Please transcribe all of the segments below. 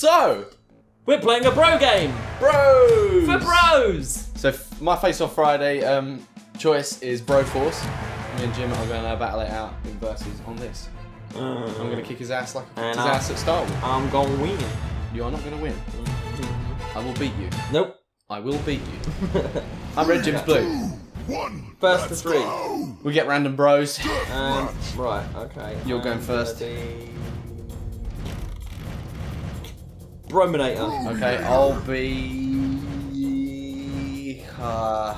So, We're playing a bro game bros. for bros. So my face off Friday um, choice is Broforce. Me and Jim are going to battle it out in versus on this. I'm going to kick his ass like I kicked his I- ass at Star Wars. I'm gonna win. You are not going to win. I will beat you. Nope. I will beat you. I'm red, Jim's blue. One. First to three. go. We get random bros. And right, okay. You're going I'm first. gonna Brominator. Okay, I'll be. Uh,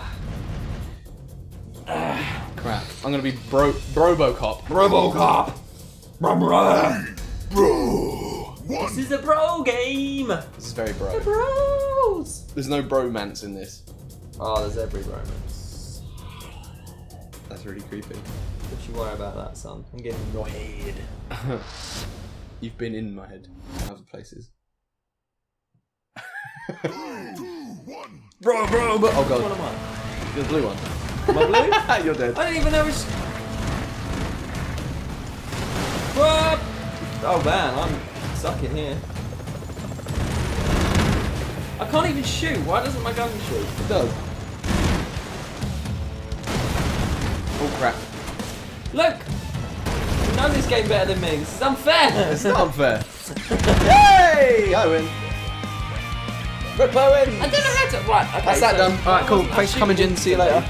crap. I'm going to be Bro Brobocop. Robocop. Bro, bro. Bro. One. This is a bro game. This is very bro. Bros. There's no bromance in this. Oh, there's every bromance. That's really creepy. Don't you worry about that, son. I'm getting in your head. You've been in my head in other places. Bro, bro, bro. Oh God. What am I? you're the blue one. Am I blue? you're dead. I didn't even know it's. What? Oh man, I'm stuck in here. I can't even shoot. Why doesn't my gun shoot? It does. Oh crap. Look! You know this game better than me. This is unfair! It's not unfair. Yay! I win. Rip I win. I don't know how to. Right, okay. That's that so- done. Alright, cool. Thanks for coming, Jin. with- See you later.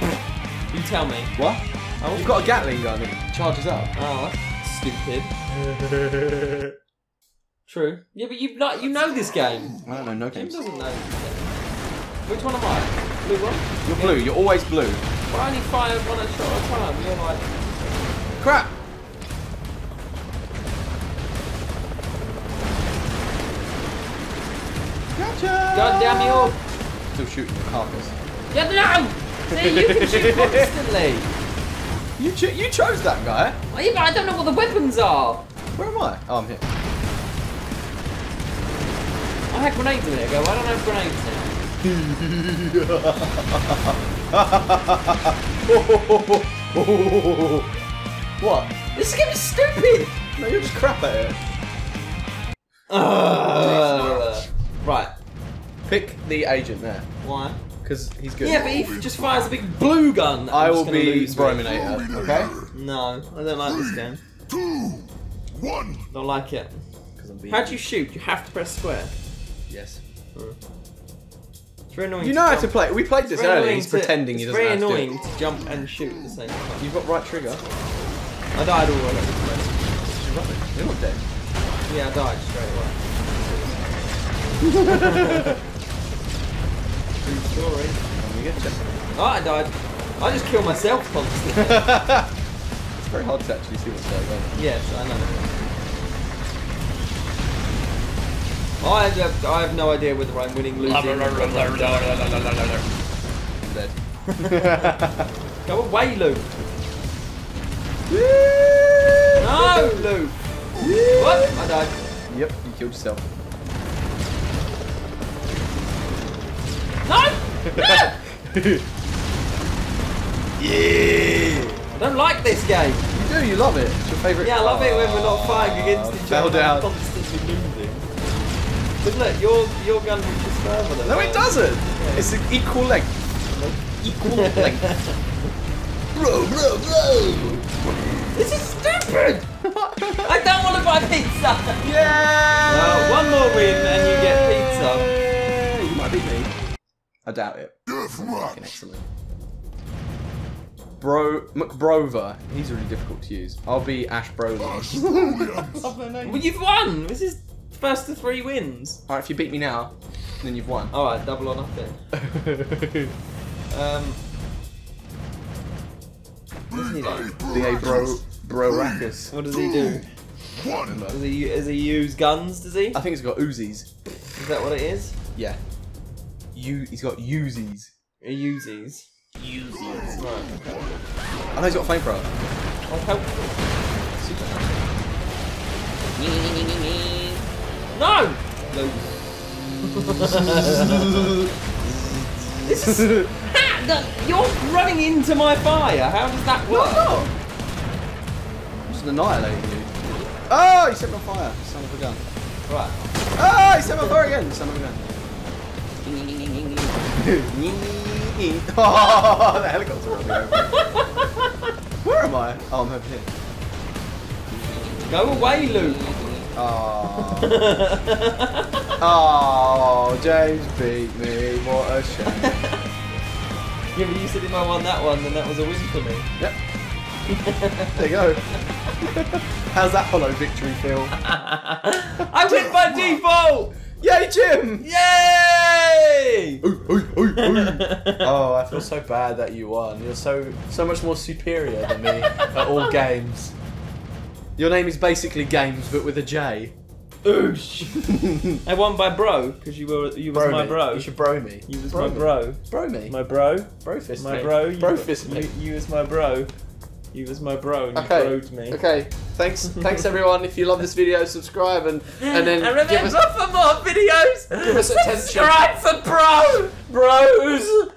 You tell me. What? Oh, You've got a Gatling gun that charges up. Oh, that's stupid. True. Yeah, but you know, you know this game. I don't know, no Jim doesn't know this game. Which one am I? Blue one? You're blue. You're always blue. Well, I only fire one shot at a time. You're like. Crap. God damn you! Still shooting the carcass. Yeah, no! See, you can shoot constantly. You cho- you chose that guy. Yeah, but I don't know what the weapons are. Where am I? Oh, I'm here. I had grenades a minute ago. I don't I have grenades now. what? This game is stupid. No, you're just crap at it. Uh, right. Pick the agent there, Why? because he's good. Yeah, but he just fires a big blue gun. I will be. Brominator, okay? No, I don't like this game. Two. One. Don't like it. Because I'm being. How do you shoot? You have to press square. Yes. Hmm. It's very annoying. You know how to play. We played this earlier. He's to- pretending he doesn't very have annoying to. to jump and shoot at the same time. You've got right trigger. I died all over the place. You're rubbish. You're not dead. Yeah, I died straight away. True story. Let me get you. Oh, I died. I just kill myself constantly. It's very hard to actually see what's going on. yes, I know. I have, I have no idea whether I'm winning, losing. Dead. Go away, Luke. No, Luke. What? I died. Yep, you killed yourself. No! No! Yeah! I don't like this game. You do, you love it. It's your favourite. Yeah, I love it when we're not oh, fighting against each fell other. down. constantly losing. But look, your your gun reaches further than No, mine. it doesn't. It's an equal length. Equal length. bro, bro, bro. This is stupid. I don't want to buy pizza. Yeah. Well, one more win and you I doubt it. Fucking excellent. Bro, MacBrover. He's really difficult to use. I'll be Ash Brolin. Well, you've won. This is first to three wins. Alright, if you beat me now, then you've won. All right, double or nothing. Um, what's he do? BA Bro Broracus. What does he do? One. Does he does he use guns? Does he? I think he's got Uzis. Is that what it is? Yeah. You, he's got Uzis. He uses. Uzis. Right. Okay. I know he's got a flamethrower. Oh, helpful. Super. No! this is. Ha! The- You're running into my fire. How does that work? I'm just annihilating you. Oh, you set me on fire, son of a gun. Right. Ah, he set me on fire again. Son of a gun. Oh, the helicopter ran me over. Where am I? Oh, I'm over here. Go away, Luke. Oh. oh, James beat me. What a shame. Yeah, but you said if I won that one, then that was a win for me. Yep. There you go. How's that hollow victory feel? I win by default! Yay, Jim! Yay! Oh, I feel so bad that you won. You're so so much more superior than me at all games. Your name is basically Games, but with a J. Oosh. I won by bro because you were you was Bro my me. bro. You should bro me. You was bro my me. bro. Bro me. My bro. bro fist My me. bro. You, Bro fist me. You, you was my bro. You was my bro. And Okay. You broed me. Okay. Thanks. Thanks everyone. If you love this video, subscribe and and then and remember give us for more videos, give us attention. subscribe for bro bros.